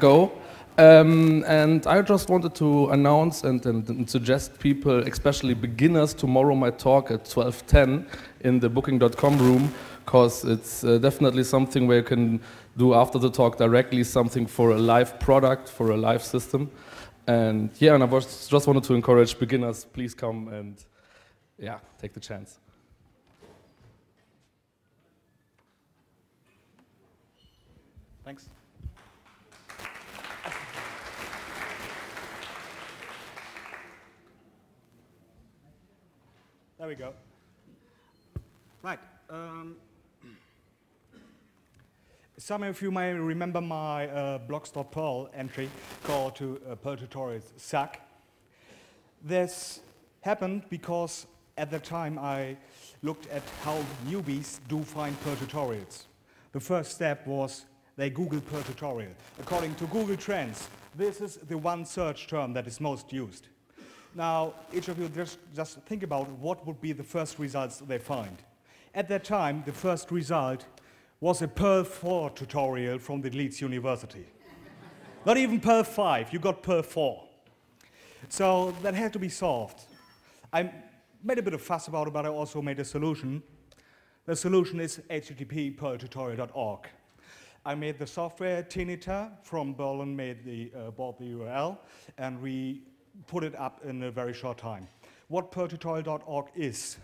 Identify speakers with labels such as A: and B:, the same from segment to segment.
A: go. Um, and I just wanted to announce and, and, and, suggest people, especially beginners, tomorrow my talk at 12.10 in the booking.com room, because it's uh, definitely something where you can do after the talk directly something for a live product, for a live system. And yeah, and I was, just wanted to encourage beginners, please come and yeah, take the chance.
B: Thanks. We go. Right. Um, some of you may remember my uh, blogs.perl entry called to uh, Perl tutorials suck. This happened because at the time I looked at how newbies do find Perl tutorials. The first step was they Google Perl tutorial. According to Google Trends, this is the one search term that is most used. Now, each of you just, just think about what would be the first results they find. At that time, the first result was a Perl 4 tutorial from the Leeds University. Not even Perl 5, you got Perl 4. So that had to be solved. I made a bit of fuss about it, but I also made a solution. The solution is http perltutorial.org. I made the software, Tinita from Berlin made the, uh, bought the URL, and we put it up in a very short time. What perltutorial.org is,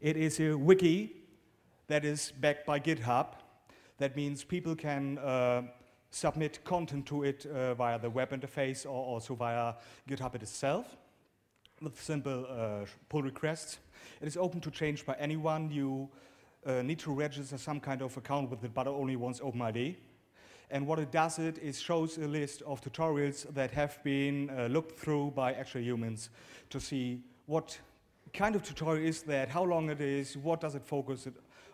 B: it is a wiki that is backed by GitHub. That means people can uh, submit content to it uh, via the web interface or also via GitHub itself with simple uh, pull requests. It is open to change by anyone. You uh, need to register some kind of account with it, but only once OpenID. And what it does it is shows a list of tutorials that have been uh, looked through by actual humans to see what kind of tutorial is that, how long it is, what does it focus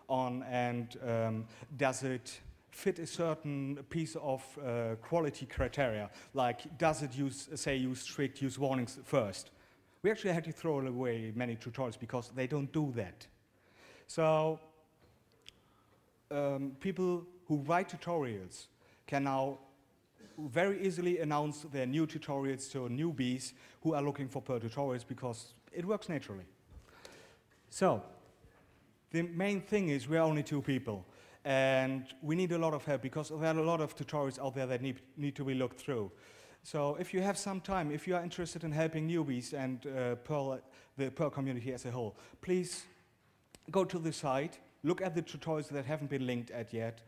B: on, and um, does it fit a certain piece of uh, quality criteria, like does it use, say, use strict use warnings first. We actually had to throw away many tutorials because they don't do that. So um, people who write tutorials can now very easily announce their new tutorials to newbies who are looking for Perl tutorials because it works naturally. So, the main thing is we're only two people and we need a lot of help because there are a lot of tutorials out there that need, need to be looked through. So if you have some time, if you are interested in helping newbies and uh, Perl, the Perl community as a whole, please go to the site, look at the tutorials that haven't been linked at yet,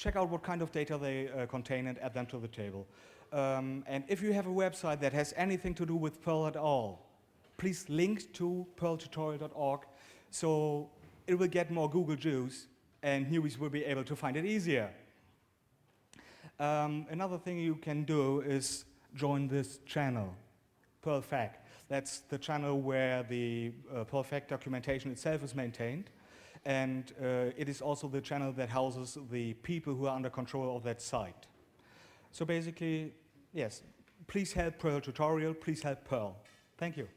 B: check out what kind of data they uh, contain and add them to the table. Um, and if you have a website that has anything to do with Perl at all, please link to perltutorial.org so it will get more Google juice and newbies will be able to find it easier. Um, another thing you can do is join this channel, PerlFac. That's the channel where the uh, documentation itself is maintained. And uh, it is also the channel that houses the people who are under control of that site. So basically, yes, please help Perl tutorial, please help Perl. Thank you.